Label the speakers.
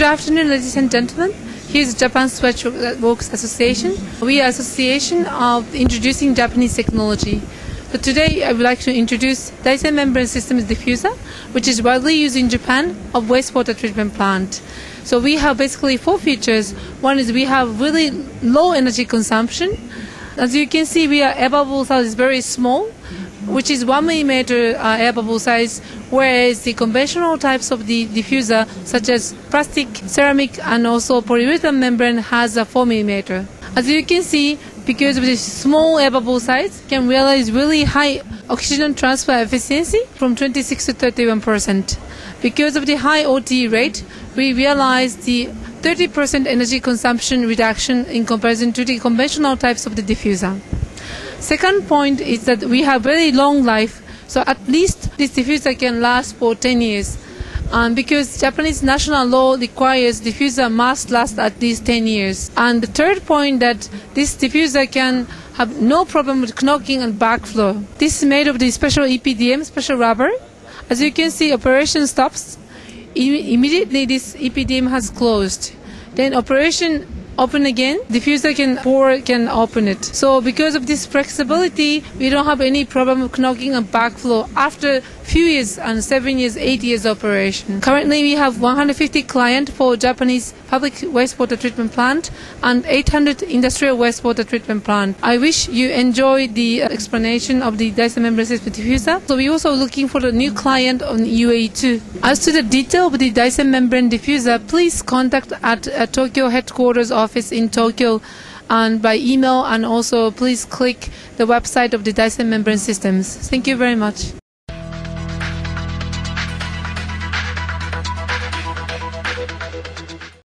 Speaker 1: Good afternoon, ladies and gentlemen. Here's Japan Sewage Works Association. We are association of introducing Japanese technology. So today I would like to introduce Daicen membrane systems diffuser, which is widely used in Japan of wastewater treatment plant. So we have basically four features. One is we have really low energy consumption. As you can see, we are bubble size is very small, which is one millimeter uh, air bubble size, whereas the conventional types of the diffuser, such as plastic, ceramic, and also polyurethane membrane, has a four millimeter. As you can see, because of this small air bubble size, can realize really high oxygen transfer efficiency from 26 to 31 percent. Because of the high OT rate, we realize the 30% energy consumption reduction in comparison to the conventional types of the diffuser. Second point is that we have very long life, so at least this diffuser can last for 10 years. Um, because Japanese national law requires diffuser must last at least 10 years. And the third point that this diffuser can have no problem with knocking and backflow. This is made of the special EPDM, special rubber. As you can see, operation stops. Immediately this EPDM has closed. Then operation open again, diffuser can pour can open it. So because of this flexibility, we don't have any problem with knocking and backflow after few years and seven years, eight years operation. Currently, we have 150 clients for Japanese public wastewater treatment plant and 800 industrial wastewater treatment plant. I wish you enjoy the explanation of the Daicen membrane system diffuser. So we're also looking for a new client on UAE too. As to the detail of the Daicen membrane diffuser, please contact at uh, Tokyo headquarters office in Tokyo and by email and also please click the website of the Daicen membrane systems. Thank you very much.